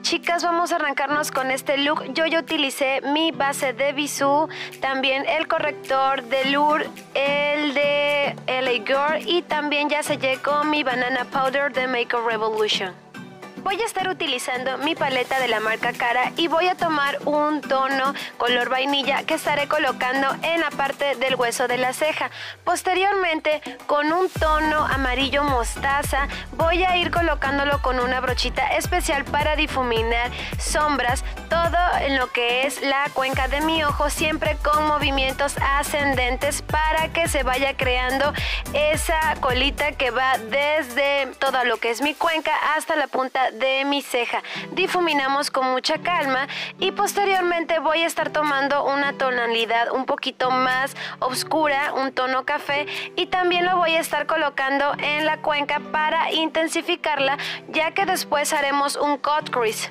Chicas, vamos a arrancarnos con este look. Yo ya utilicé mi base de Bisú, también el corrector de Lure, el de LA Girl y también ya sellé con mi banana powder de Makeup Revolution voy a estar utilizando mi paleta de la marca Cara y voy a tomar un tono color vainilla que estaré colocando en la parte del hueso de la ceja. Posteriormente, con un tono amarillo mostaza, voy a ir colocándolo con una brochita especial para difuminar sombras, todo en lo que es la cuenca de mi ojo, siempre con movimientos ascendentes para que se vaya creando esa colita que va desde todo lo que es mi cuenca hasta la punta de mi ceja. Difuminamos con mucha calma y posteriormente voy a estar tomando una tonalidad un poquito más oscura, un tono café y también lo voy a estar colocando en la cuenca para intensificarla ya que después haremos un cut crease.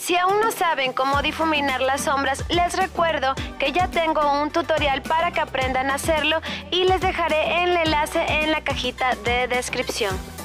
Si aún no saben cómo difuminar las sombras, les recuerdo que ya tengo un tutorial para que aprendan a hacerlo y les dejaré el enlace en la cajita de descripción.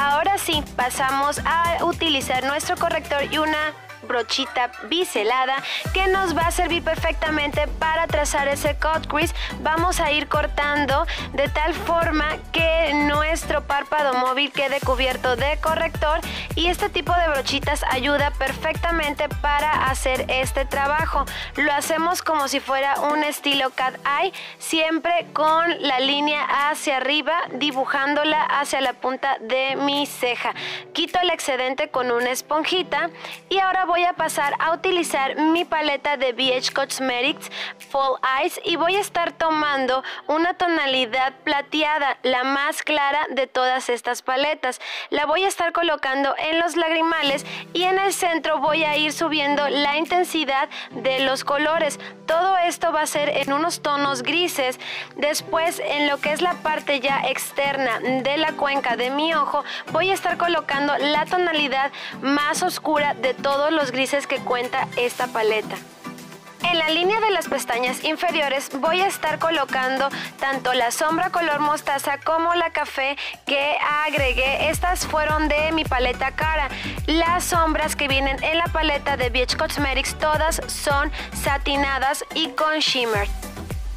Ahora sí, pasamos a utilizar nuestro corrector y una brochita biselada que nos va a servir perfectamente para trazar ese cut crease. Vamos a ir cortando de tal forma que nuestro párpado móvil quede cubierto de corrector y este tipo de brochitas ayuda perfectamente para hacer este trabajo. Lo hacemos como si fuera un estilo cat eye, siempre con la línea hacia arriba, dibujándola hacia la punta de mi ceja. Quito el excedente con una esponjita y ahora voy a pasar a utilizar mi paleta de BH Cosmetics Fall Eyes y voy a estar tomando una tonalidad plateada, la más clara de todas estas paletas. La voy a estar colocando en los lagrimales y en el centro voy a ir subiendo la intensidad de los colores. Todo esto va a ser en unos tonos grises. Después en lo que es la parte ya externa de la cuenca de mi ojo voy a estar colocando la tonalidad más oscura de todos los grises que cuenta esta paleta. En la línea de las pestañas inferiores voy a estar colocando tanto la sombra color mostaza como la café que agregué. Estas fueron de mi paleta cara. Las sombras que vienen en la paleta de BH Cosmetics todas son satinadas y con shimmer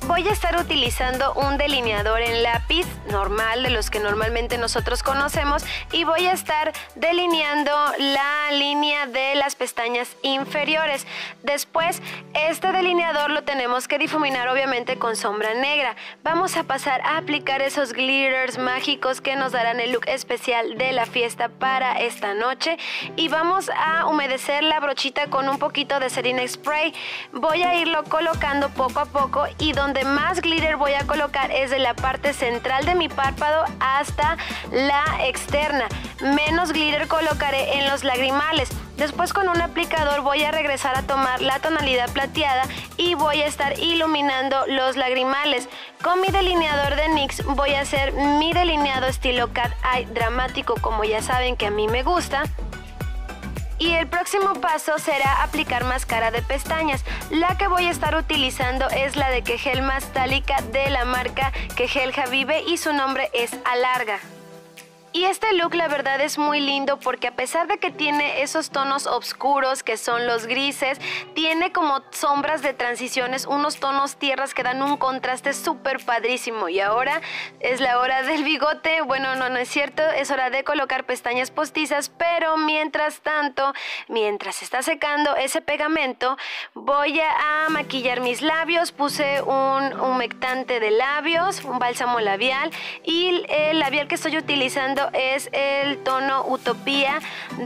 voy a estar utilizando un delineador en lápiz normal de los que normalmente nosotros conocemos y voy a estar delineando la línea de las pestañas inferiores. Después este delineador lo tenemos que difuminar obviamente con sombra negra. Vamos a pasar a aplicar esos glitters mágicos que nos darán el look especial de la fiesta para esta noche y vamos a humedecer la brochita con un poquito de Serena Spray. Voy a irlo colocando poco a poco y donde más glitter voy a colocar es de la parte central de mi párpado hasta la externa. Menos glitter colocaré en los lagrimales. Después con un aplicador voy a regresar a tomar la tonalidad plateada y voy a estar iluminando los lagrimales. Con mi delineador de NYX voy a hacer mi delineado estilo Cat Eye dramático como ya saben que a mí me gusta. Y el próximo paso será aplicar máscara de pestañas. La que voy a estar utilizando es la de Kegel Mastálica de la marca Kegel Javive y su nombre es Alarga. Y este look la verdad es muy lindo porque a pesar de que tiene esos tonos oscuros que son los grises, tiene como sombras de transiciones, unos tonos tierras que dan un contraste súper padrísimo. Y ahora es la hora del bigote. Bueno, no, no es cierto, es hora de colocar pestañas postizas, pero mientras tanto, mientras está secando ese pegamento, voy a maquillar mis labios. Puse un humectante de labios, un bálsamo labial y el labial que estoy utilizando es el tono Utopía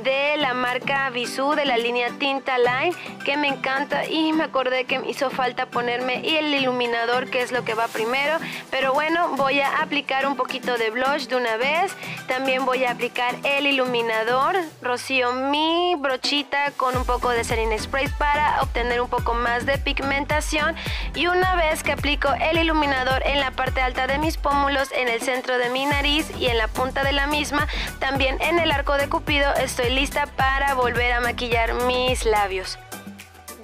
de la marca Bisú de la línea Tinta Line que me encanta y me acordé que me hizo falta ponerme el iluminador que es lo que va primero. Pero bueno voy a aplicar un poquito de blush de una vez. También voy a aplicar el iluminador. Rocío mi brochita con un poco de Serene Spray para obtener un poco más de pigmentación. Y una vez que aplico el iluminador en la parte alta de mis pómulos en el centro de mi nariz y en la punta de la misma. También en el arco de cupido estoy lista para volver a maquillar mis labios.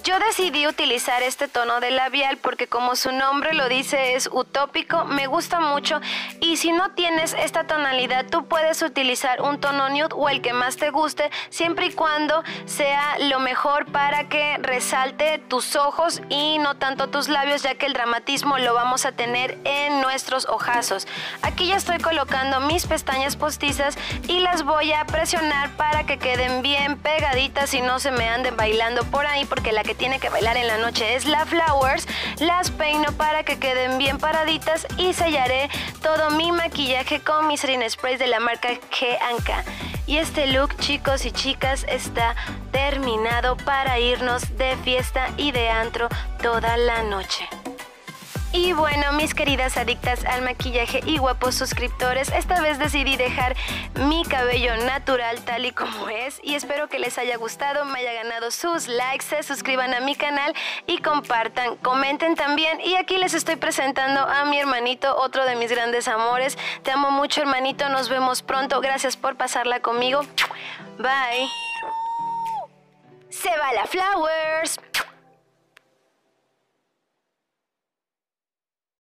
Yo decidí utilizar este tono de labial porque como su nombre lo dice es utópico, me gusta mucho y si no tienes esta tonalidad tú puedes utilizar un tono nude o el que más te guste siempre y cuando sea lo mejor para que resalte tus ojos y no tanto tus labios ya que el dramatismo lo vamos a tener en nuestros ojazos. Aquí ya estoy colocando mis pestañas postizas y las voy a presionar para que queden bien pegaditas y no se me anden bailando por ahí porque la tiene que bailar en la noche es la Flowers. Las peino para que queden bien paraditas y sellaré todo mi maquillaje con mis Serena Sprays de la marca G&K. Y este look, chicos y chicas, está terminado para irnos de fiesta y de antro toda la noche. Y bueno, mis queridas adictas al maquillaje y guapos suscriptores, esta vez decidí dejar mi cabello natural tal y como es y espero que les haya gustado, me haya ganado sus likes, se suscriban a mi canal y compartan, comenten también y aquí les estoy presentando a mi hermanito, otro de mis grandes amores. Te amo mucho hermanito, nos vemos pronto, gracias por pasarla conmigo. Bye. Se va la Flowers.